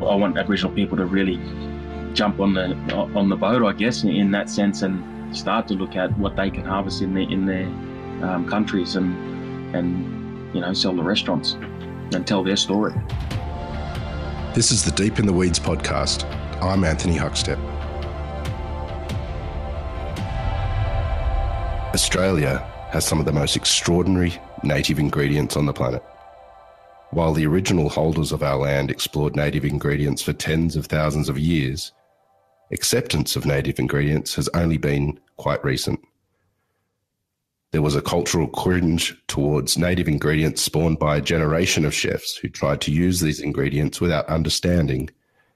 I want Aboriginal people to really jump on the on the boat, I guess, in that sense, and start to look at what they can harvest in their in their um, countries and and you know sell the restaurants and tell their story. This is the Deep in the Weeds podcast. I'm Anthony Huckstep. Australia has some of the most extraordinary native ingredients on the planet. While the original holders of our land explored native ingredients for tens of thousands of years, acceptance of native ingredients has only been quite recent. There was a cultural cringe towards native ingredients spawned by a generation of chefs who tried to use these ingredients without understanding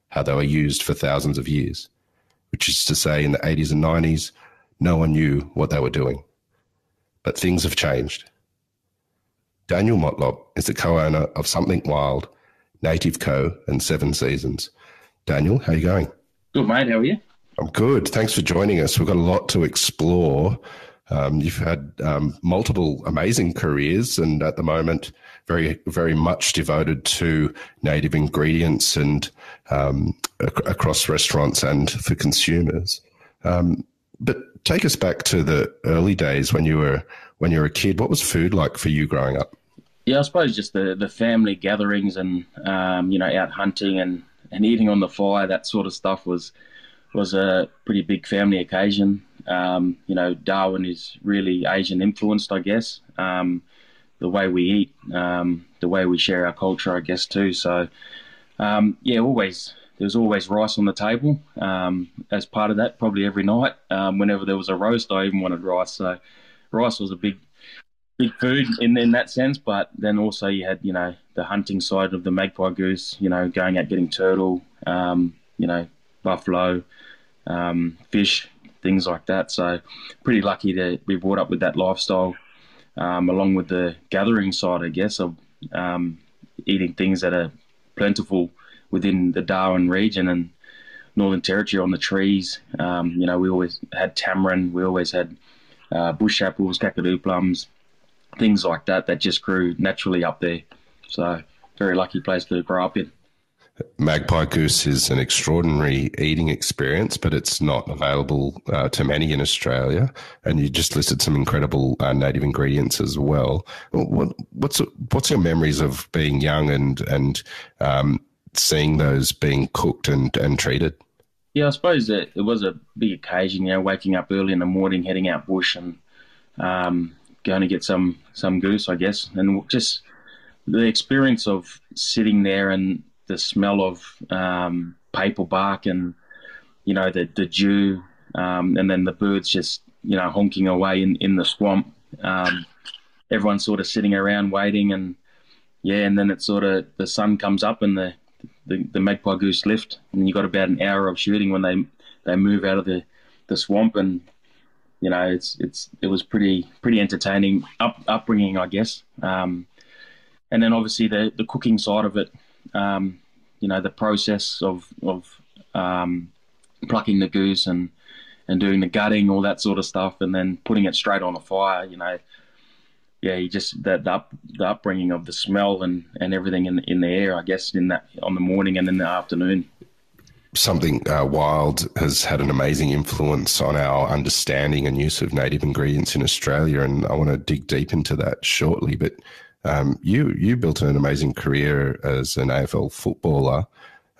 how they were used for thousands of years, which is to say, in the 80s and 90s, no one knew what they were doing. But things have changed. Daniel Motlop is the co owner of Something Wild, Native Co., and Seven Seasons. Daniel, how are you going? Good, mate. How are you? I'm good. Thanks for joining us. We've got a lot to explore. Um, you've had um, multiple amazing careers, and at the moment, very, very much devoted to native ingredients and um, ac- across restaurants and for consumers. Um, but take us back to the early days when you were when you were a kid. What was food like for you growing up? Yeah, I suppose just the, the family gatherings and um, you know out hunting and and eating on the fire, that sort of stuff was was a pretty big family occasion. Um, you know, Darwin is really Asian influenced, I guess. Um, the way we eat, um, the way we share our culture, I guess too. So, um, yeah, always there was always rice on the table um, as part of that. Probably every night, whenever there was a roast, I even wanted rice. So, rice was a big big food in in that sense. But then also you had you know the hunting side of the magpie goose. You know, going out getting turtle. Um, you know, buffalo, um, fish, things like that. So pretty lucky to be brought up with that lifestyle, um, along with the gathering side, I guess, of um, eating things that are plentiful within the Darwin region and Northern Territory on the trees. Um, you know, we always had tamarind. We always had uh, bush apples, kakadu plums, things like that that just grew naturally up there. So very lucky place to grow up in. Magpie goose is an extraordinary eating experience, but it's not available uh, to many in Australia. And you just listed some incredible uh, native ingredients as well. What, what's what's your memories of being young and and um, seeing those being cooked and, and treated? Yeah, I suppose it, it was a big occasion. You know, waking up early in the morning, heading out bush, and um, going to get some some goose, I guess, and just the experience of sitting there and the smell of um, paper bark and you know the the dew, um, and then the birds just you know honking away in, in the swamp. Um, everyone's sort of sitting around waiting, and yeah, and then it sort of the sun comes up and the the, the magpie goose lift, and you got about an hour of shooting when they they move out of the, the swamp, and you know it's it's it was pretty pretty entertaining up upbringing, I guess. Um, and then obviously the the cooking side of it, um, you know, the process of of um, plucking the goose and and doing the gutting, all that sort of stuff, and then putting it straight on the fire. You know, yeah, you just that the, up, the upbringing of the smell and, and everything in in the air. I guess in that on the morning and in the afternoon. Something uh, wild has had an amazing influence on our understanding and use of native ingredients in Australia, and I want to dig deep into that shortly. But um, you you built an amazing career as an AFL footballer.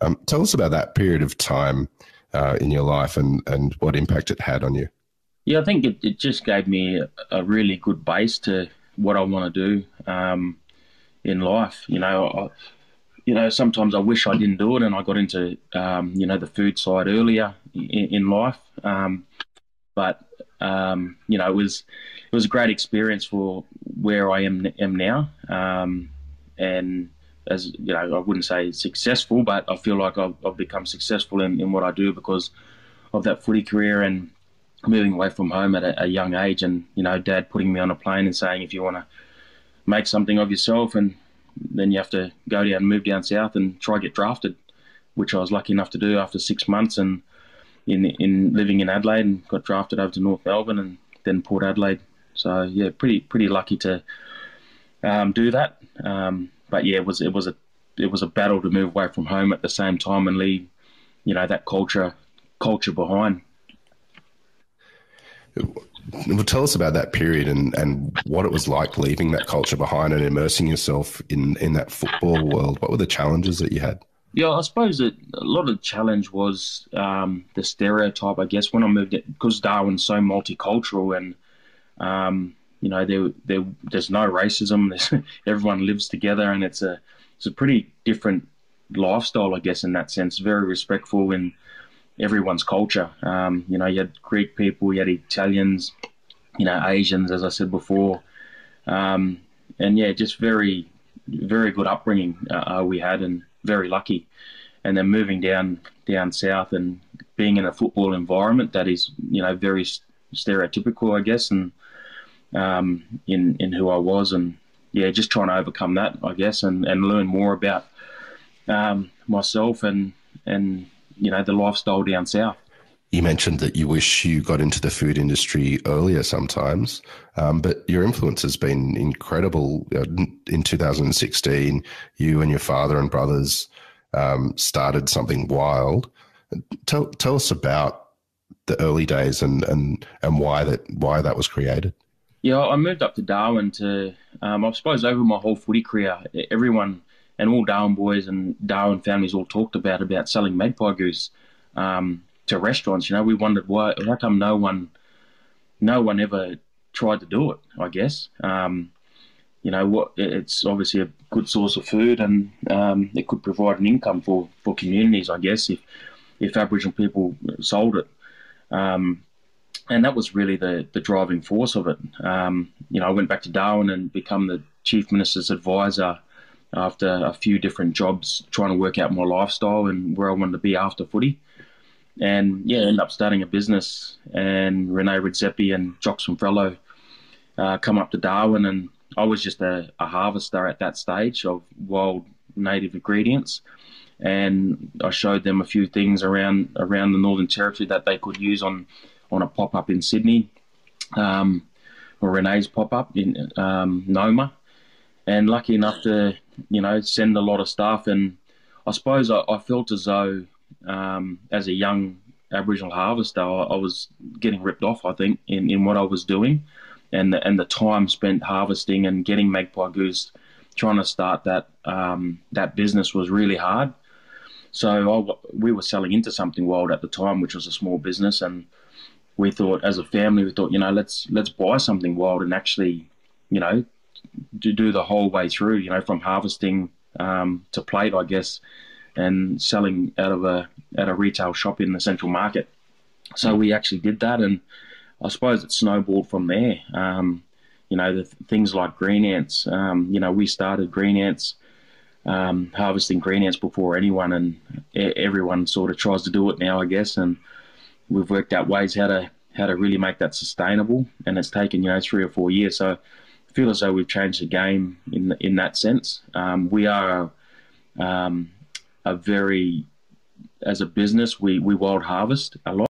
Um, tell us about that period of time uh, in your life and, and what impact it had on you. Yeah, I think it, it just gave me a, really good base to what I want to do um, in life. You know, you know, sometimes I wish I didn't do it, and I got into um, you know the food side earlier in, in life. Um, but um, you know, it was it was a great experience for where I am am now, um, and as you know, I wouldn't say successful, but I feel like I've, I've become successful in, in what I do because of that footy career and moving away from home at a, a, young age, and you know, Dad putting me on a plane and saying, if you want to make something of yourself, and then you have to go down, and move down south, and try get drafted, which I was lucky enough to do after six months, and in in living in Adelaide, and got drafted over to North Melbourne, and then Port Adelaide. So yeah, pretty pretty lucky to um, do that. Um, but yeah, it was it was a it was a battle to move away from home at the same time and leave, you know, that culture culture behind. Well, tell us about that period and, and what it was like leaving that culture behind and immersing yourself in, in that football world. What were the challenges that you had? Yeah, I suppose that a lot of the challenge was um, the stereotype. I guess when I moved it because Darwin's so multicultural and um, you know there, there there's no racism. There's, everyone lives together and it's a it's a pretty different lifestyle, I guess, in that sense. Very respectful in everyone's culture. Um, you know, you had Greek people, you had Italians, you know, Asians, as I said before, um, and yeah, just very, very good upbringing uh, we had, and very lucky. And then moving down down south and being in a football environment that is, you know, very stereotypical, I guess, and um, in in who I was, and yeah, just trying to overcome that, I guess, and, and learn more about um, myself and and you know the lifestyle down south. You mentioned that you wish you got into the food industry earlier sometimes, um, but your influence has been incredible. In 2016, you and your father and brothers um, started something wild. Tell tell us about the early days and and and why that why that was created. Yeah, I moved up to Darwin to, um, I suppose, over my whole footy career, everyone and all Darwin boys and Darwin families all talked about about selling magpie goose um, to restaurants. You know, we wondered why, how come no one, no one ever tried to do it. I guess, um, you know, what it's obviously a good source of food and um, it could provide an income for for communities. I guess if if Aboriginal people sold it. Um, and that was really the, the driving force of it. Um, you know, I went back to Darwin and become the chief minister's advisor after a few different jobs, trying to work out my lifestyle and where I wanted to be after footy. And yeah, ended up starting a business. And Rene Redzepi and Jock Zonfrillo uh, come up to Darwin, and I was just a, a harvester at that stage of wild native ingredients and I showed them a few things around around the Northern Territory that they could use on on a pop up in Sydney, um, or Rene's pop up in um, Noma, and lucky enough to you know send a lot of stuff. And I suppose I, I felt as though um, as a young Aboriginal harvester, I, was getting ripped off. I think in, in what I was doing, and the, and the time spent harvesting and getting magpie goose, trying to start that um, that business was really hard. So I, we were selling into something wild at the time, which was a small business, and we thought as a family, we thought, you know, let's let's buy something wild and actually, you know, do, do the whole way through, you know, from harvesting um, to plate, I guess, and selling out of a at a retail shop in the central market. So we actually did that, and I suppose it snowballed from there. Um, you know, the th- things like green ants. Um, you know, we started green ants. Um, harvesting green ants before anyone, and everyone sort of tries to do it now, I guess. And we've worked out ways how to how to really make that sustainable, and it's taken you know three or four years. So I feel as though we've changed the game in in that sense. Um, we are um, a very as a business we we wild harvest a lot.